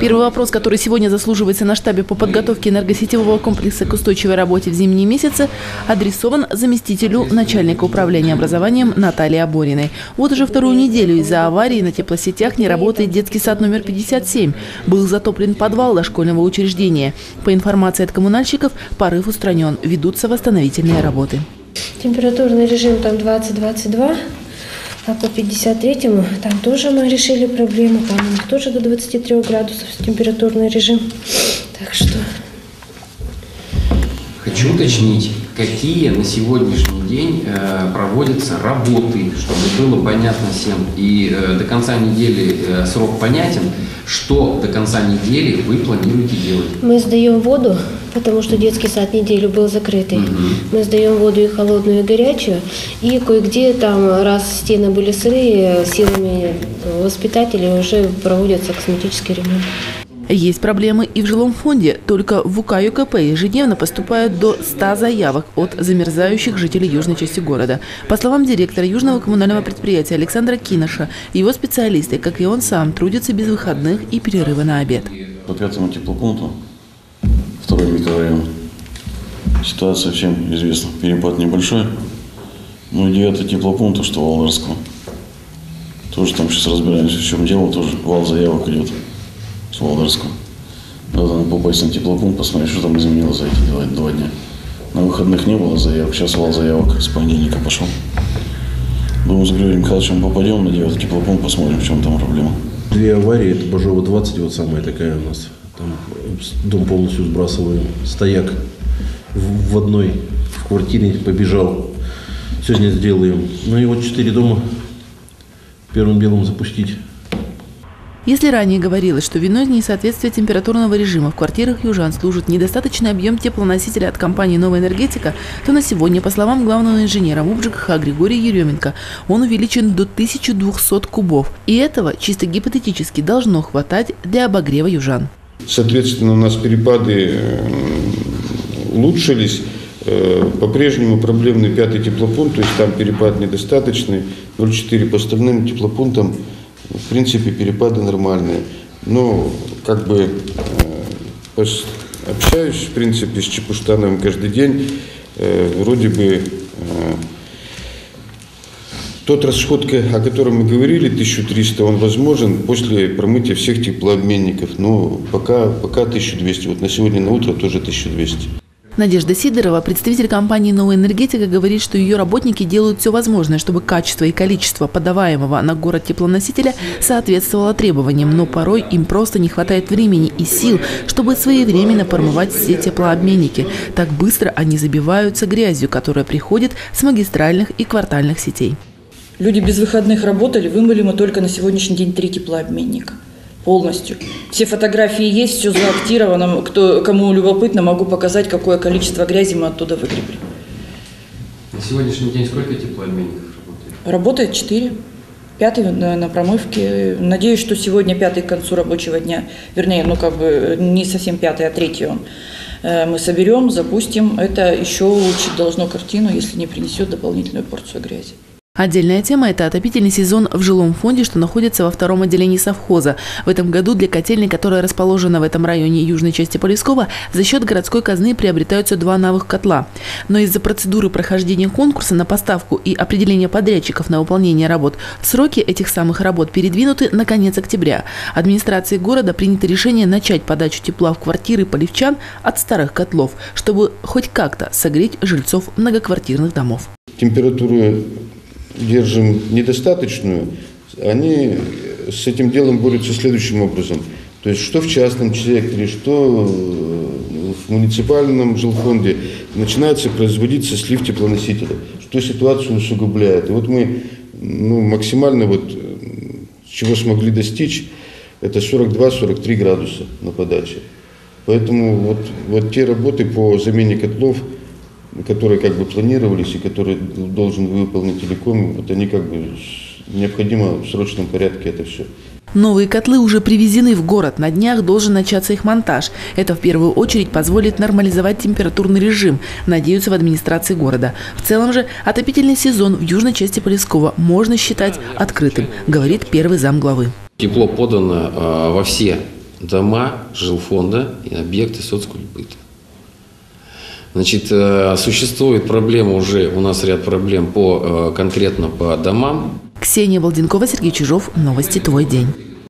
Первый вопрос, который сегодня заслуживается на штабе по подготовке энергосетевого комплекса к устойчивой работе в зимние месяцы, адресован заместителю начальника управления образованием Наталье Абориной. Вот уже вторую неделю из-за аварии на теплосетях не работает детский сад номер 57. Был затоплен подвал дошкольного учреждения. По информации от коммунальщиков, порыв устранен. Ведутся восстановительные работы. Температурный режим там 20-22. А по 53-му там тоже мы решили проблему. Там у них тоже до 23 градусов температурный режим. Так что Хочу уточнить, какие на сегодняшний день э, проводятся работы, чтобы было понятно всем. И э, до конца недели э, срок понятен, что до конца недели вы планируете делать. мы сдаем воду, потому что детский сад неделю был закрытый. Мгм. Мы сдаем воду и холодную, и горячую. И кое-где там, раз стены были сырые, силами воспитателей уже проводится косметический ремонт. Есть проблемы и в жилом фонде. Только в УК ЮКП ежедневно поступают до 100 заявок от замерзающих жителей южной части города. По словам директора южного коммунального предприятия Александра Киноша, его специалисты, как и он сам, трудятся без выходных и перерыва на обед. По пятому теплопункту, второй микрорайон, ситуация всем известна. Перепад небольшой. Ну и девятый теплопункт, что Володарского. Тоже там сейчас разбираемся, в чем дело. Тоже вал заявок идет с Володарского. Надо попасть на теплопункт, посмотреть, что там изменилось за эти два, два дня. На выходных не было заявок, сейчас вал заявок с понедельника пошел. Думаю, с Григорием Михайловичем попадем на девятый теплопункт, посмотрим, в чем там проблема. Две аварии, это Бажова 20, вот самая такая у нас. Там дом полностью сбрасываем. Стояк в, одной в квартире побежал. Сегодня сделаем. Ну и вот четыре дома первым делом запустить. Если ранее говорилось, что виной несоответствия температурного режима в квартирах южан служит недостаточный объем теплоносителя от компании «Новая энергетика», то на сегодня, по словам главного инженера МУП ЖКХ Григория Еременко, он увеличен до 1200 кубов. И этого чисто гипотетически должно хватать для обогрева южан. Соответственно, у нас перепады э, улучшились. Э, По-прежнему проблемный пятый теплопункт, то есть там перепад недостаточный. 0,4 по остальным теплопунктам, в принципе, перепады нормальные. Но как бы э, общаюсь, в принципе, с Чепуштановым каждый день. Вроде бы тот расход, о котором мы говорили, 1300, он возможен после промытия всех теплообменников. Но пока, пока 1200. Вот на сегодня на утро тоже 1200. Надежда Сидорова, представитель компании «Новая энергетика», говорит, что ее работники делают все возможное, чтобы качество и количество подаваемого на город теплоносителя соответствовало требованиям, но порой им просто не хватает времени и сил, чтобы своевременно промывать все теплообменники. Так быстро они забиваются грязью, которая приходит с магистральных и квартальных сетей. Люди без выходных работали, вымыли мы только на сегодняшний день три теплообменника. Полностью. Все фотографии есть, все заактировано. Кто, кому любопытно, могу показать, какое количество грязи мы оттуда выгребли. На сегодняшний день сколько теплообменников работает? Работает четыре. Пятый на, на промывке. Надеюсь, что сегодня пятый к концу рабочего дня, вернее, ну как бы не совсем пятый, а третий он. Э, Мы соберем, запустим. Это еще улучшит должно картину, если не принесет дополнительную порцию грязи. Отдельная тема – это отопительный сезон в жилом фонде, что находится во втором отделении совхоза. В этом году для котельной, которая расположена в этом районе южной части Полескова, за счет городской казны приобретаются два новых котла. Но из-за процедуры прохождения конкурса на поставку и определения подрядчиков на выполнение работ, сроки этих самых работ передвинуты на конец октября. Администрацией города принято решение начать подачу тепла в квартиры полевчан от старых котлов, чтобы хоть как-то согреть жильцов многоквартирных домов. температуру держим недостаточную, они с этим делом борются следующим образом. То есть что в частном секторе, что э, в муниципальном жилфонде начинается производиться слив теплоносителя, что ситуацию усугубляет. И вот мы ну, максимально вот э, чего смогли достичь, это 42-43 градуса на подаче. Поэтому вот, вот те работы по замене котлов, которые как бы планировались и которые должен выполнить телеком, вот они как бы необходимо в срочном порядке это все. Новые котлы уже привезены в город. На днях должен начаться их монтаж. Это в первую очередь позволит нормализовать температурный режим, надеются в администрации города. В целом же отопительный сезон в южной части Полескова можно считать открытым, говорит первый зам главы. Тепло подано э, во все дома жилфонда и объекты соцкультбыта. Значит, э, существует проблема уже, у нас ряд проблем по, э, конкретно по домам. Ксения Балденкова, Сергей Чижов. Новости «Твой день».